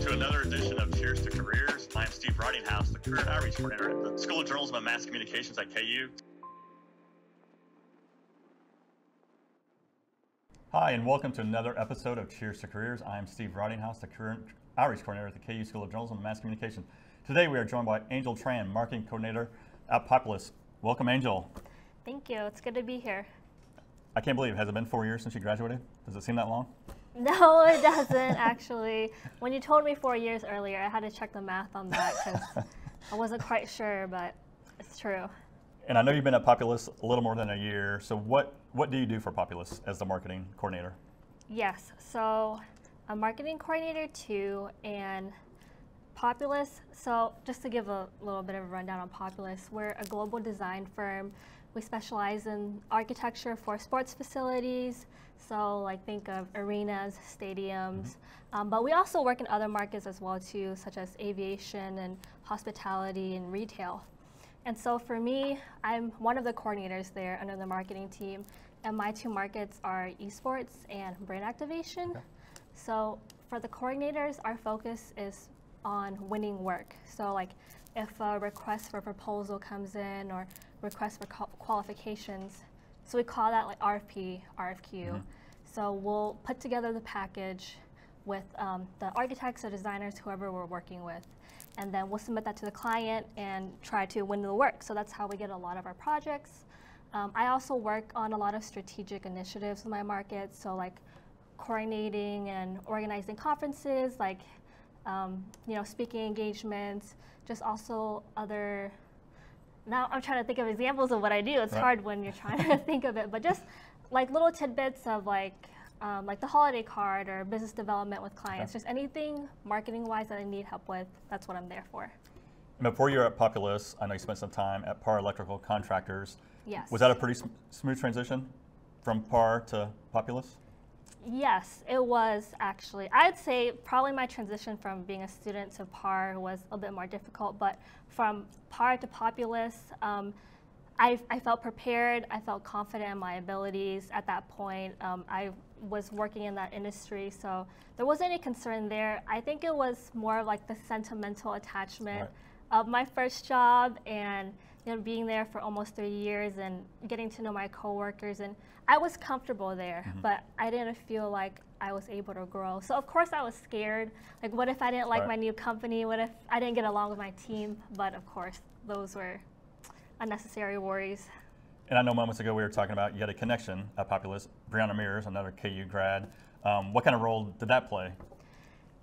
welcome to another edition of Cheers to Careers. I'm Steve Ridinghouse, the Career Outreach Coordinator at the School of Journalism and Mass Communications at KU. Hi, and welcome to another episode of Cheers to Careers. I'm Steve Ridinghouse, the Career Outreach Coordinator at the KU School of Journalism and Mass Communication. Today we are joined by Angel Tran, Marketing Coordinator at Populous. Welcome, Angel. Thank you. It's good to be here. I can't believe, it. has it been four years since you graduated? Does it seem that long? No, it doesn't actually. When you told me four years earlier, I had to check the math on that because I wasn't quite sure, but it's true. And I know you've been at Populous a little more than a year. So what, what do you do for Populous as the marketing coordinator? Yes, so a marketing coordinator too, and Populous. So just to give a little bit of a rundown on Populous, we're a global design firm. We specialize in architecture for sports facilities. So like think of arenas, stadiums, mm-hmm. um, but we also work in other markets as well too, such as aviation and hospitality and retail. And so for me, I'm one of the coordinators there under the marketing team. And my two markets are esports and brand activation. Okay. So for the coordinators, our focus is on winning work. So like if a request for proposal comes in or request for qualifications, so we call that like RFP, RFQ. Mm-hmm. So we'll put together the package with um, the architects or designers, whoever we're working with and then we'll submit that to the client and try to win the work. So that's how we get a lot of our projects. Um, I also work on a lot of strategic initiatives in my market, so like coordinating and organizing conferences, like um, you know speaking engagements, just also other. Now I'm trying to think of examples of what I do. It's right. hard when you're trying to think of it, but just like little tidbits of like um, like the holiday card or business development with clients, okay. just anything marketing wise that I need help with, that's what I'm there for. Before you were at Populous, I know you spent some time at Par Electrical Contractors. Yes. Was that a pretty sm smooth transition from Par to Populous? Yes, it was actually. I'd say probably my transition from being a student to PAR was a bit more difficult, but from PAR to Populous, um, I, I, felt prepared. I felt confident in my abilities at that point. Um, I was working in that industry, so there wasn't any concern there. I think it was more of like the sentimental attachment right. of my first job and you know being there for almost three years and getting to know my coworkers and I was comfortable there, mm-hmm. but I didn't feel like I was able to grow. So of course I was scared. Like what if I didn't like right. my new company? What if I didn't get along with my team? But of course those were unnecessary worries. And I know moments ago we were talking about you had a connection at Populous, Brianna Mears, another KU grad. Um, what kind of role did that play?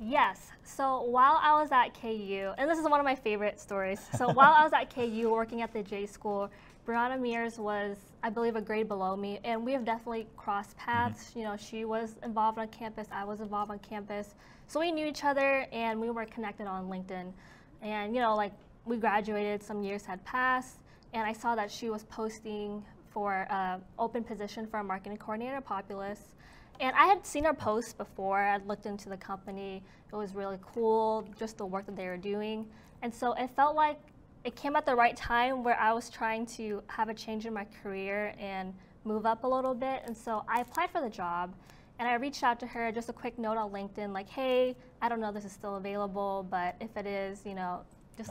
Yes. So while I was at KU, and this is one of my favorite stories. So while I was at KU working at the J School, Brianna Mears was, I believe, a grade below me, and we have definitely crossed paths. Mm-hmm. You know, she was involved on campus, I was involved on campus. So we knew each other, and we were connected on LinkedIn. And, you know, like we graduated, some years had passed, and I saw that she was posting for an open position for a marketing coordinator at Populous. And I had seen her post before. I'd looked into the company. It was really cool, just the work that they were doing. And so it felt like it came at the right time where I was trying to have a change in my career and move up a little bit. And so I applied for the job and I reached out to her, just a quick note on LinkedIn, like, hey, I don't know if this is still available, but if it is, you know, just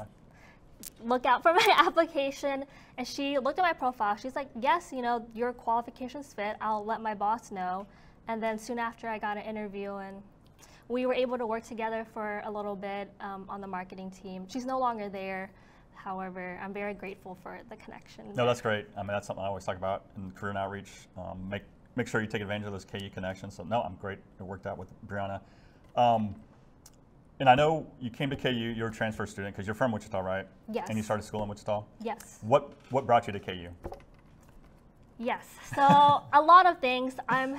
look out for my application. And she looked at my profile. She's like, yes, you know, your qualifications fit. I'll let my boss know. And then soon after, I got an interview and we were able to work together for a little bit um, on the marketing team. She's no longer there. However, I'm very grateful for the connection. No, that's great. I mean, that's something I always talk about in career and outreach. Um, make make sure you take advantage of those KU connections. So no, I'm great. It worked out with Brianna. Um, and I know you came to KU, you're a transfer student because you're from Wichita, right? Yes. And you started school in Wichita? Yes. What what brought you to KU? Yes. So a lot of things. I'm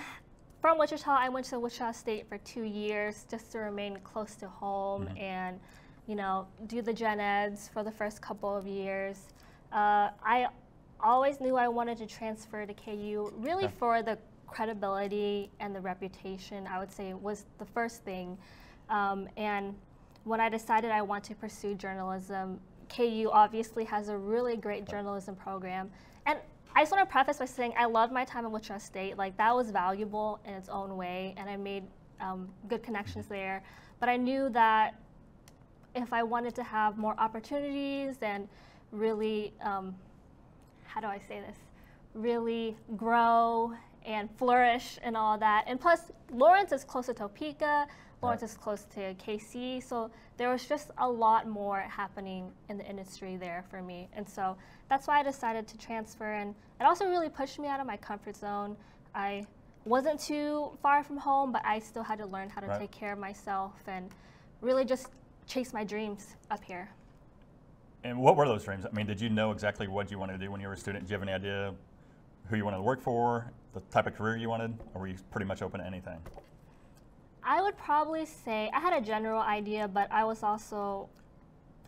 from Wichita. I went to Wichita State for two years just to remain close to home mm-hmm. and, you know, do the gen eds for the first couple of years. Uh, I always knew I wanted to transfer to KU really okay. for the credibility and the reputation, I would say was the first thing. Um, and when I decided I want to pursue journalism, KU obviously has a really great journalism program. And I just want to preface by saying I loved my time at Wichita State. Like that was valuable in its own way, and I made um, good connections there. But I knew that if I wanted to have more opportunities and really, um, how do I say this, really grow and flourish and all that. And plus, Lawrence is close to Topeka, Right. is close to KC, so there was just a lot more happening in the industry there for me. And so that's why I decided to transfer. And it also really pushed me out of my comfort zone. I wasn't too far from home, but I still had to learn how to right. take care of myself and really just chase my dreams up here. And what were those dreams? I mean, did you know exactly what you wanted to do when you were a student? Did you have any idea who you wanted to work for, the type of career you wanted, or were you pretty much open to anything? I would probably say I had a general idea, but I was also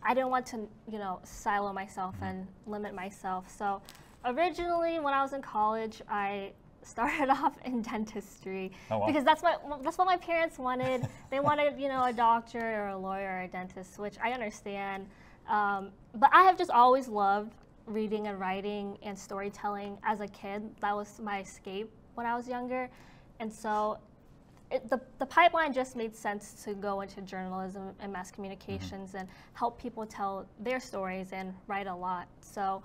I didn't want to, you know, silo myself mm-hmm. and limit myself. So originally, when I was in college, I started off in dentistry oh, wow. because that's what that's what my parents wanted. they wanted, you know, a doctor or a lawyer or a dentist, which I understand. Um, but I have just always loved reading and writing and storytelling as a kid. That was my escape when I was younger, and so it, the, the pipeline just made sense to go into journalism and mass communications mm-hmm. and help people tell their stories and write a lot. So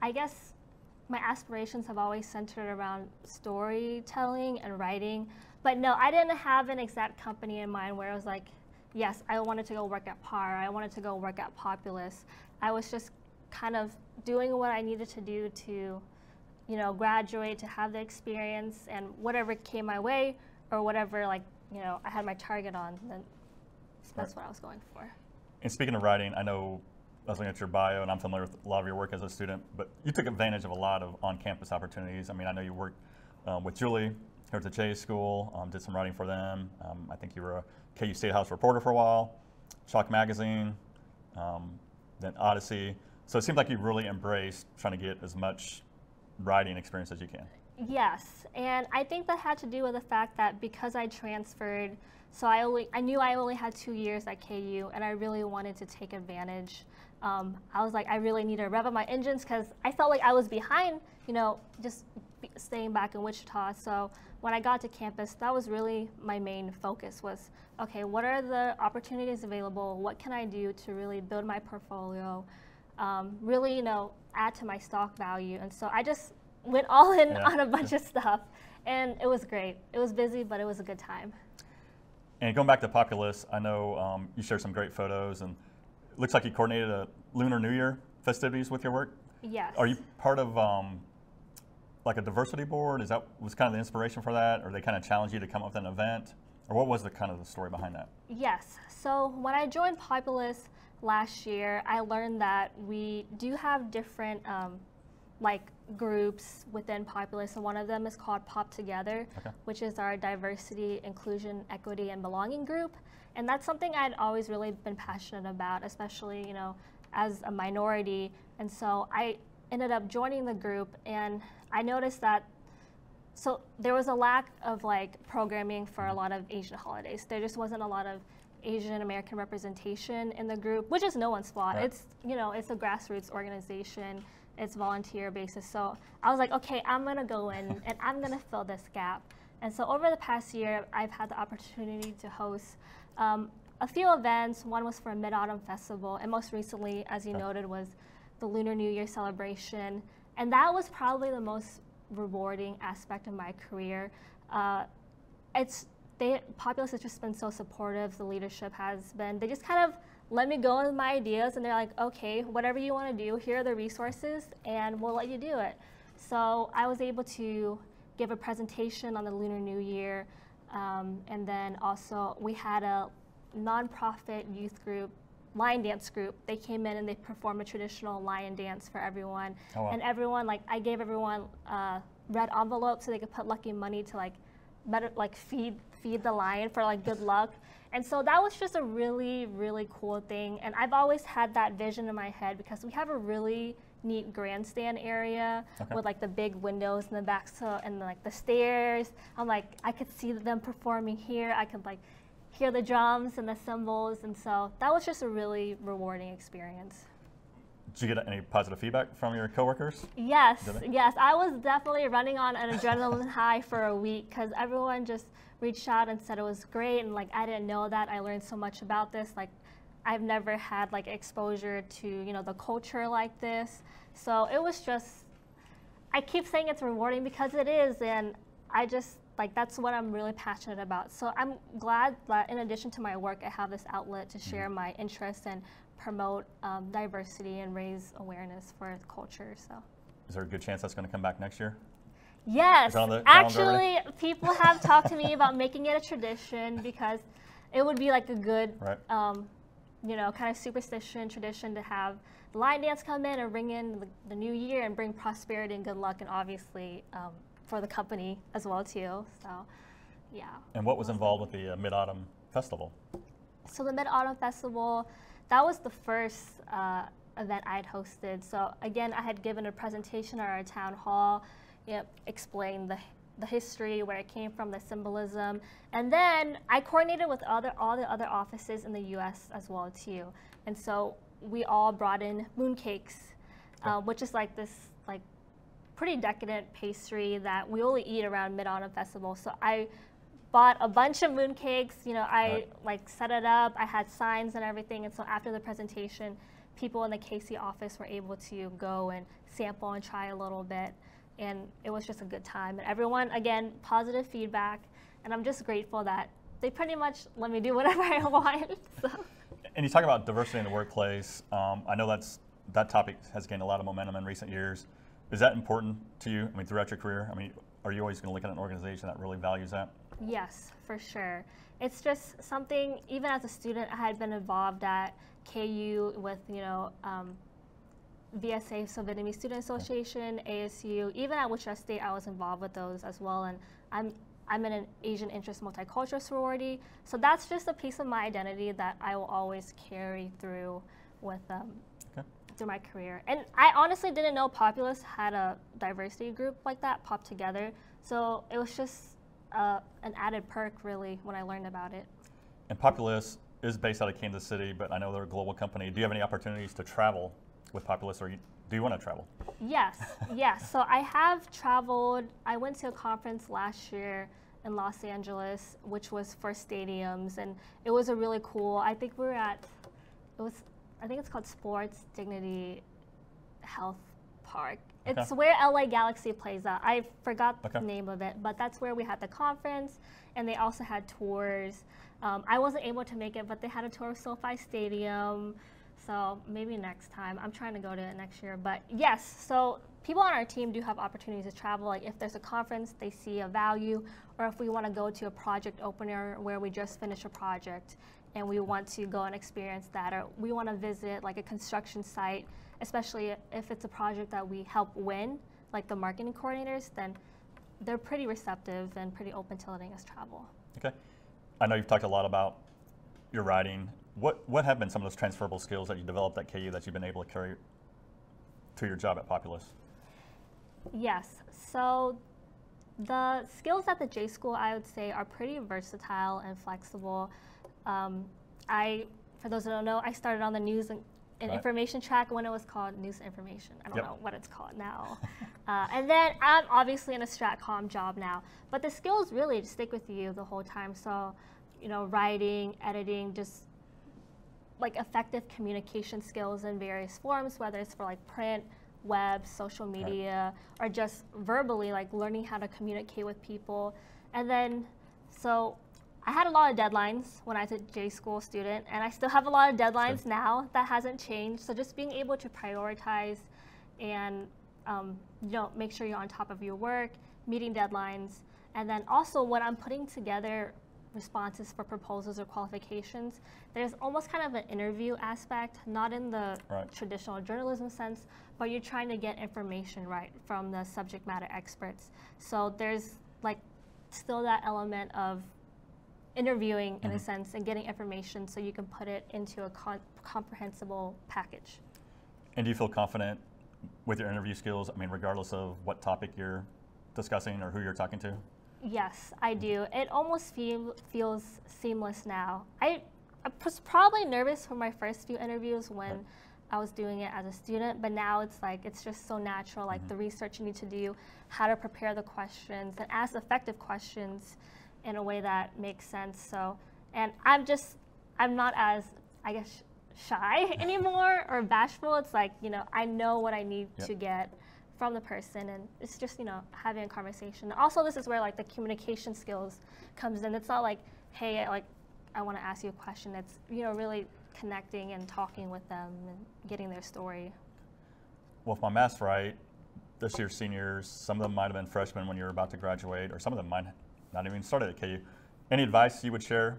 I guess my aspirations have always centered around storytelling and writing. But no, I didn't have an exact company in mind where I was like, yes, I wanted to go work at PAR, I wanted to go work at Populous. I was just kind of doing what I needed to do to, you know, graduate, to have the experience, and whatever came my way, or whatever like you know I had my target on, then that's right. what I was going for. And speaking of writing, I know I was looking at your bio, and I'm familiar with a lot of your work as a student, but you took advantage of a lot of on-campus opportunities. I mean, I know you worked um, with Julie here at the J School, um, did some writing for them. Um, I think you were a KU State House reporter for a while, Chalk Magazine, um, then Odyssey. So it seems like you really embraced trying to get as much writing experience as you can. Yes, and I think that had to do with the fact that because I transferred, so I only I knew I only had two years at KU, and I really wanted to take advantage. Um, I was like, I really need to rev up my engines because I felt like I was behind, you know, just staying back in Wichita. So when I got to campus, that was really my main focus was, okay, what are the opportunities available? What can I do to really build my portfolio? Um, really, you know, add to my stock value. And so I just went all in yeah. on a bunch of stuff, and it was great. It was busy, but it was a good time. And going back to Populous, I know um, you shared some great photos, and it looks like you coordinated a Lunar New Year festivities with your work. Yes. Are you part of um, like a diversity board? Is that was kind of the inspiration for that, or they kind of challenged you to come up with an event, or what was the kind of the story behind that? Yes. So when I joined Populous last year, I learned that we do have different um, like groups within Populous, and one of them is called Pop Together, okay. which is our diversity, inclusion, equity, and belonging group. And that's something I'd always really been passionate about, especially you know as a minority. And so I ended up joining the group, and I noticed that so there was a lack of like programming for a mm-hmm. lot of Asian holidays. There just wasn't a lot of Asian American representation in the group, which is no one's fault. Right. It's you know it's a grassroots organization it's volunteer basis. So I was like, okay, I'm gonna go in and I'm gonna fill this gap. And so over the past year, I've had the opportunity to host um, a few events. One was for a Mid-Autumn Festival, and most recently, as you noted, was the Lunar New Year celebration. And that was probably the most rewarding aspect of my career. Uh, it's they Populous has just been so supportive. The leadership has been. They just kind of let me go with my ideas and they're like okay whatever you want to do here are the resources and we'll let you do it. So i was able to give a presentation on the lunar new year um, and then also we had a nonprofit youth group lion dance group. They came in and they performed a traditional lion dance for everyone. Oh, wow. and everyone like i gave everyone uh, red envelopes so they could put lucky money to like better like feed feed the lion for like good luck and so that was just a really, really cool thing. And I've always had that vision in my head because we have a really neat grandstand area okay. with like the big windows in the back so and like the stairs. I'm like I could see them performing here. I could like hear the drums and the cymbals and so that was just a really rewarding experience. Did you get any positive feedback from your coworkers? Yes, yes. I was definitely running on an adrenaline high for a week because everyone just reached out and said it was great, and like I didn't know that. I learned so much about this. Like I've never had like exposure to you know the culture like this, so it was just. I keep saying it's rewarding because it is, and I just like that's what I'm really passionate about. So I'm glad that in addition to my work, I have this outlet to share Mm-hmm. my interests and promote um, diversity and raise awareness for culture. So. Is there a good chance that's going to come back next year? Yes, the actually, people have talked to me about making it a tradition because it would be like a good, Right. um, you know, kind of superstition tradition to have the line dance come in and bring in the, the new year and bring prosperity and good luck, and obviously um, for the company as well too. So, yeah. And what was involved with the uh, Mid Autumn Festival? So the Mid Autumn Festival, that was the first uh, event I had hosted. So again, I had given a presentation at our town hall, you know, explained the the history, where it came from, the symbolism, and then I coordinated with other all the other offices in the U.S. as well too. And so we all brought in mooncakes, uh, which is like this like pretty decadent pastry that we only eat around Mid Autumn Festival. So I bought a bunch of mooncakes. You know, I Right. like set it up. I had signs and everything. And so after the presentation, people in the KC office were able to go and sample and try a little bit. And it was just a good time. And everyone, again, positive feedback. And I'm just grateful that they pretty much let me do whatever I want. So. And you talk about diversity in the workplace. Um, I know that's that topic has gained a lot of momentum in recent years. Is that important to you? I mean, throughout your career, I mean, are you always going to look at an organization that really values that? Yes, for sure. It's just something, even as a student, I had been involved at KU with, you know, um, VSA, so Vietnamese Student Association, ASU. Even at Wichita State, I was involved with those as well. And I'm, I'm in an Asian interest multicultural sorority. So that's just a piece of my identity that I will always carry through with um, Okay. through my career. And I honestly didn't know Populous had a diversity group like that Pop Together. So it was just uh, an added perk, really, when I learned about it. And Populous is based out of Kansas City, but I know they're a global company. Do you have any opportunities to travel with Populous, or you, do you want to travel? Yes, yes. So I have traveled. I went to a conference last year in Los Angeles, which was for stadiums, and it was a really cool. I think we were at, it was, I think it's called Sports Dignity Health Park. It's Okay. where LA Galaxy plays out. I forgot Okay. the name of it, but that's where we had the conference, and they also had tours. Um, I wasn't able to make it, but they had a tour of SoFi Stadium. So maybe next time. I'm trying to go to it next year. But yes, so people on our team do have opportunities to travel. Like if there's a conference they see a value, or if we want to go to a project opener where we just finished a project and we want to go and experience that, or we want to visit like a construction site, especially if it's a project that we help win, like the marketing coordinators, then they're pretty receptive and pretty open to letting us travel. Okay. I know you've talked a lot about your writing. What what have been some of those transferable skills that you developed at KU that you've been able to carry to your job at Populous? Yes. So the skills at the J School, I would say, are pretty versatile and flexible. Um, I, for those who don't know, I started on the news and, and Right. information track when it was called news and information. I don't Yep. know what it's called now. uh, and then I'm obviously in a stratcom job now, but the skills really stick with you the whole time. So, you know, writing, editing, just like effective communication skills in various forms, whether it's for like print, web, social media, or just verbally, like learning how to communicate with people. And then, so I had a lot of deadlines when I was a J school student, and I still have a lot of deadlines Sure. now. That hasn't changed. So just being able to prioritize and um, you know make sure you're on top of your work, meeting deadlines, and then also when I'm putting together responses for proposals or qualifications, there's almost kind of an interview aspect, not in the Right. traditional journalism sense, but you're trying to get information right from the subject matter experts. So there's like still that element of interviewing in a Mhm. sense and getting information so you can put it into a con- comprehensible package. And do you feel confident with your interview skills? I mean, regardless of what topic you're discussing or who you're talking to? Yes, I do. It almost feel, feels seamless now. I, I was probably nervous for my first few interviews when I was doing it as a student, but now it's like it's just so natural. Like Mm-hmm. the research you need to do, how to prepare the questions, and ask effective questions in a way that makes sense. So, and I'm just I'm not as I guess shy anymore or bashful. It's like you know I know what I need Yep. to get from the person, and it's just you know having a conversation. Also, this is where like the communication skills comes in. It's not like hey like I want to ask you a question. It's you know really connecting and talking with them and getting their story. Well, if my math's right, this year's seniors, some of them might have been freshmen when you were about to graduate, or some of them might not even started at KU. Any advice you would share,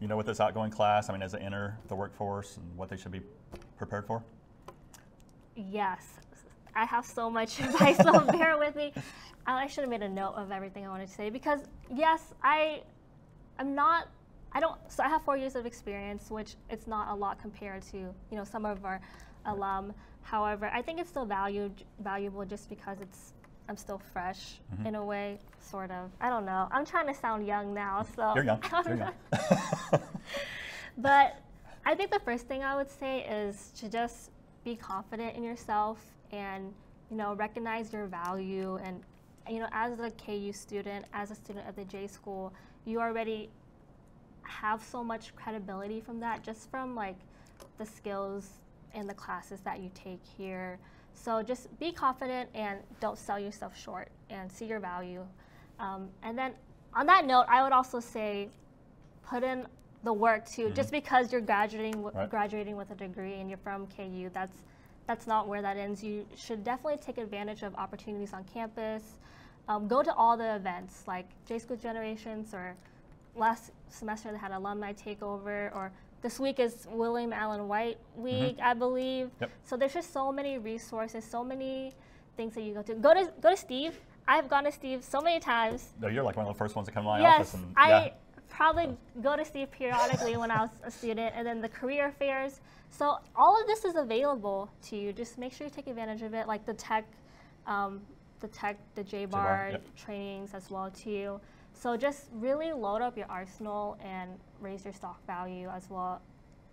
you know, with this outgoing class? I mean, as they enter the workforce and what they should be prepared for? Yes, I have so much advice, so bear with me. I I should have made a note of everything I wanted to say because yes, I, I'm not. I don't. So I have four years of experience, which it's not a lot compared to you know some of our alum. However, I think it's still valued valuable just because it's I'm still fresh Mhm. in a way, sort of. I don't know. I'm trying to sound young now, so You're young. You're young. But I think the first thing I would say is to just be confident in yourself and you know recognize your value and you know as a KU student, as a student at the J school, you already have so much credibility from that just from like the skills in the classes that you take here. So just be confident and don't sell yourself short and see your value. Um, and then on that note, I would also say put in the work too. Just because you're graduating Right. graduating with a degree and you're from KU, that's that's not where that ends. You should definitely take advantage of opportunities on campus. Um, go to all the events like J School Generations or last semester they had alumni takeover or this week is William Allen White week, I believe. Yep. So there's just so many resources, so many things that you go to. Go to go to Steve. I've gone to Steve so many times. no, you're like one of the first ones to come to my yes, office. And, I yeah. Probably go to Steve periodically when I was a student, and then the career fairs. So all of this is available to you. Just make sure you take advantage of it, like the tech, um, the tech, the J bar yep. trainings as well too. So just really load up your arsenal and raise your stock value as well.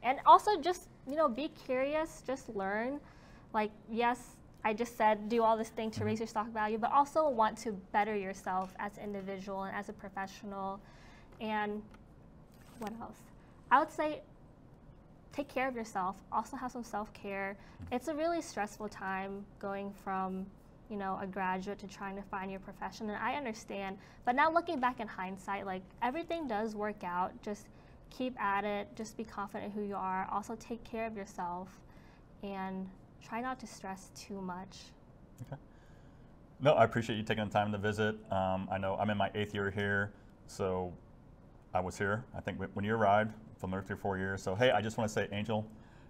And also just, you know, be curious, just learn. Like, yes, I just said do all this thing to raise your stock value, but also want to better yourself as an individual and as a professional. And what else? I would say take care of yourself. Also have some self-care. It's a really stressful time going from, you know, a graduate to trying to find your profession, and I understand. But now looking back in hindsight, like everything does work out. Just keep at it. Just be confident in who you are. Also take care of yourself, and try not to stress too much. Okay. No, I appreciate you taking the time to visit. Um, I know I'm in my eighth year here, so I was here, I think, when you arrived, familiar with your four years. So, hey, I just want to say, Angel,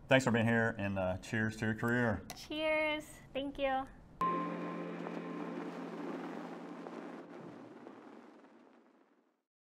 thanks for being here and uh, cheers to your career. Cheers. Thank you.